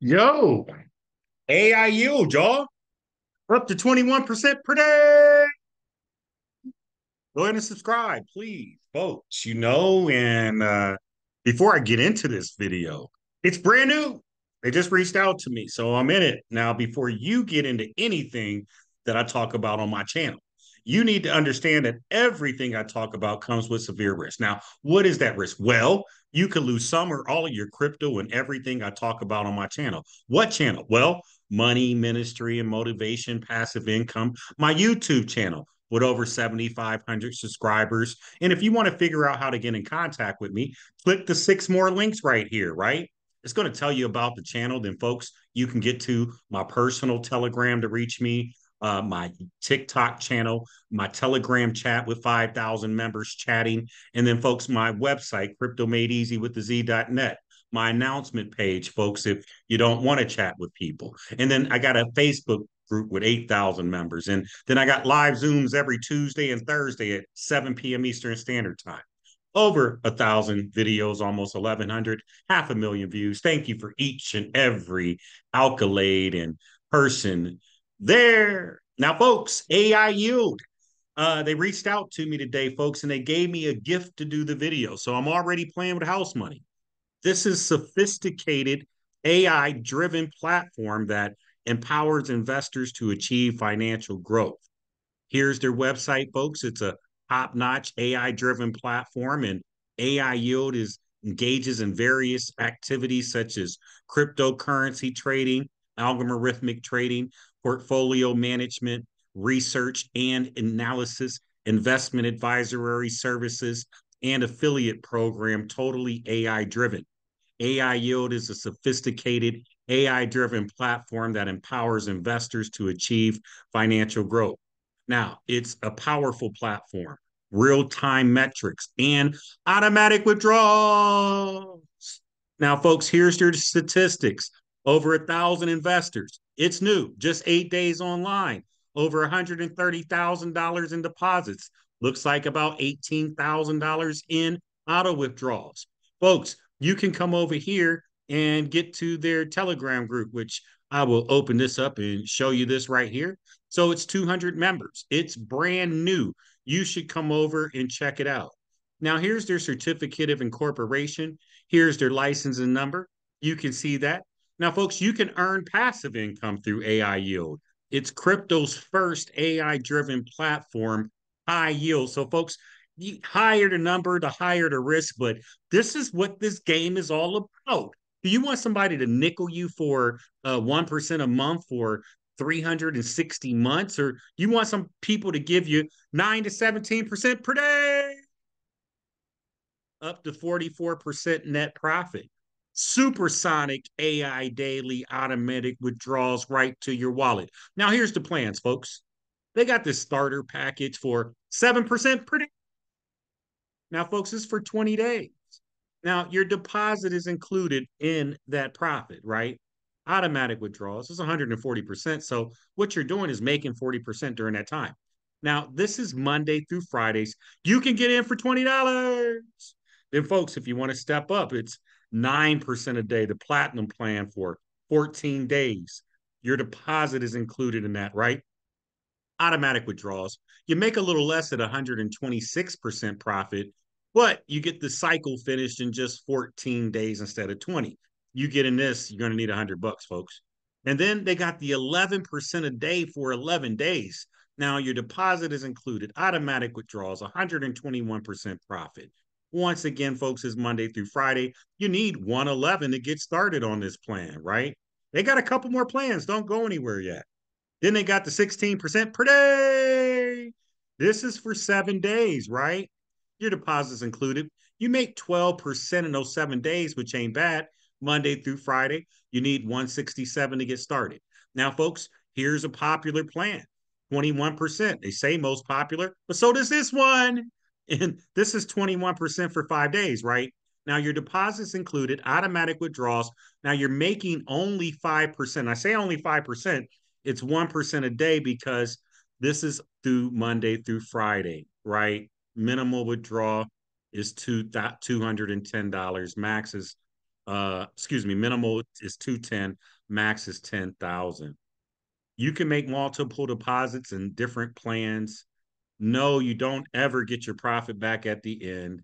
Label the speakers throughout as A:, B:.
A: Yo, AI yield, y'all. Up to 21% per day. Go ahead and subscribe, please, folks. You know, and uh, before I get into this video, it's brand new. They just reached out to me, so I'm in it. Now, before you get into anything that I talk about on my channel, you need to understand that everything I talk about comes with severe risk. Now, what is that risk? Well, you could lose some or all of your crypto and everything I talk about on my channel. What channel? Well, money, ministry, and motivation, passive income, my YouTube channel with over 7,500 subscribers. And if you want to figure out how to get in contact with me, click the six more links right here, right? It's going to tell you about the channel. Then, folks, you can get to my personal Telegram to reach me, uh, my TikTok channel, my Telegram chat with 5,000 members chatting, and then, folks, my website, Crypto Made Easy with the Z.net. My announcement page, folks, if you don't want to chat with people. And then I got a Facebook group with 8,000 members. And then I got live Zooms every Tuesday and Thursday at 7 p.m. Eastern Standard Time. Over a thousand videos, almost 1,100, half a million views. Thank you for each and every accolade and person there. Now, folks, AI Yield. Uh, they reached out to me today, folks, and they gave me a gift to do the video. So I'm already playing with house money. This is sophisticated AI driven platform that empowers investors to achieve financial growth. Here's their website, folks. It's a top notch AI driven platform, and AI Yield is engages in various activities such as cryptocurrency trading, algorithmic trading, portfolio management, research and analysis, investment advisory services, and affiliate program totally AI driven. AI Yield is a sophisticated AI driven platform that empowers investors to achieve financial growth. Now, it's a powerful platform, real time metrics, and automatic withdrawals. Now, folks, here's your statistics over a thousand investors. It's new, just eight days online, over $130,000 in deposits. Looks like about $18,000 in auto withdrawals. Folks, you can come over here and get to their Telegram group, which I will open this up and show you this right here. So it's 200 members. It's brand new. You should come over and check it out. Now, here's their certificate of incorporation. Here's their licensing number. You can see that. Now, folks, you can earn passive income through AI Yield. It's crypto's first AI driven platform, high yield. So, folks, the higher the number, the higher the risk. But this is what this game is all about. Do you want somebody to nickel you for uh, 1% a month for 360 months? Or you want some people to give you 9 to 17% per day? Up to 44% net profit. Supersonic AI daily automatic withdrawals right to your wallet. Now, here's the plans, folks. They got this starter package for 7% per day. Now, folks, is for 20 days. Now, your deposit is included in that profit, right? Automatic withdrawals is 140%. So, what you're doing is making 40% during that time. Now, this is Monday through Fridays. You can get in for $20. Then, folks, if you want to step up, it's 9% a day, the platinum plan for 14 days. Your deposit is included in that, right? Automatic withdrawals. You make a little less at 126% profit, but you get the cycle finished in just 14 days instead of 20. You get in this, you're going to need 100 bucks, folks. And then they got the 11% a day for 11 days. Now your deposit is included, automatic withdrawals, 121% profit. Once again, folks, is Monday through Friday. You need 111 to get started on this plan, right? They got a couple more plans. Don't go anywhere yet. Then they got the 16% per day. This is for seven days, right? Your deposits included. You make 12% in those seven days, which ain't bad. Monday through Friday, you need 167 to get started. Now, folks, here's a popular plan 21%. They say most popular, but so does this one. And this is 21% for five days, right? Now, your deposits included, automatic withdrawals. Now, you're making only 5%. I say only 5%, it's 1% a day because this is through Monday through Friday, right? Minimal withdrawal is two, $210. Max is uh, excuse me, minimal is 210, max is 10,000. You can make multiple deposits in different plans. No, you don't ever get your profit back at the end.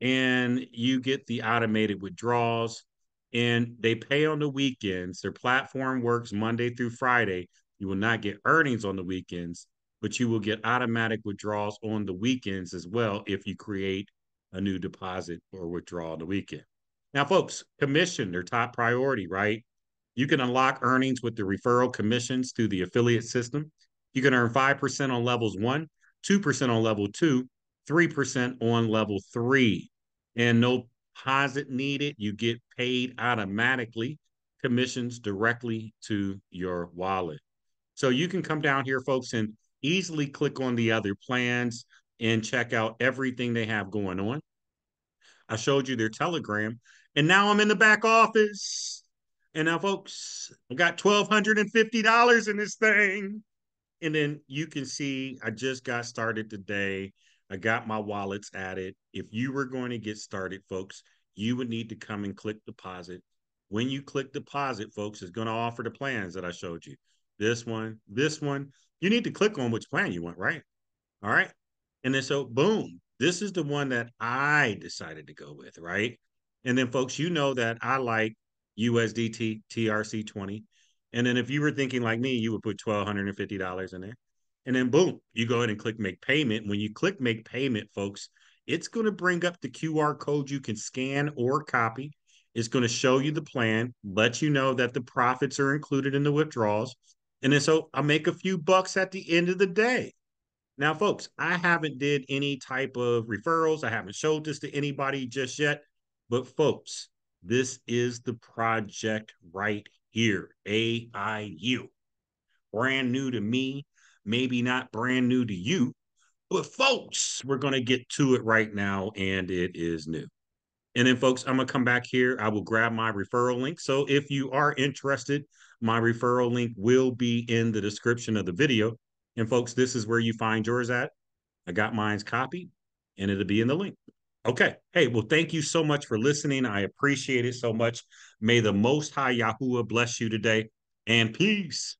A: And you get the automated withdrawals and they pay on the weekends. Their platform works Monday through Friday. You will not get earnings on the weekends, but you will get automatic withdrawals on the weekends as well if you create a new deposit or withdrawal on the weekend. Now, folks, commission, their top priority, right? You can unlock earnings with the referral commissions through the affiliate system. You can earn 5% on levels one, 2% on level two, 3% on level three, and no deposit needed. You get paid automatically, commissions directly to your wallet. So you can come down here, folks, and easily click on the other plans and check out everything they have going on. I showed you their Telegram, and now I'm in the back office. And now, folks, I got $1,250 in this thing. And then you can see I just got started today. I got my wallets added. If you were going to get started, folks, you would need to come and click deposit. When you click deposit, folks, it's going to offer the plans that I showed you. This one, this one. You need to click on which plan you want, right? All right. And then so boom, this is the one that I decided to go with, right? And then folks, you know that I like USDT TRC20. And then if you were thinking like me, you would put $1,250 in there. And then boom, you go ahead and click make payment. When you click make payment, folks, it's going to bring up the QR code you can scan or copy. It's going to show you the plan, let you know that the profits are included in the withdrawals. And then so I make a few bucks at the end of the day. Now, folks, I haven't did any type of referrals. I haven't showed this to anybody just yet. But folks, this is the project right here, AIU. Brand new to me, maybe not brand new to you, but folks, we're going to get to it right now, and it is new. And then, folks, I'm going to come back here. I will grab my referral link. So if you are interested, my referral link will be in the description of the video. And folks, this is where you find yours at. I got mine's copied and it'll be in the link. Okay. Hey, well, thank you so much for listening. I appreciate it so much. May the Most High Yahuwah bless you today and peace.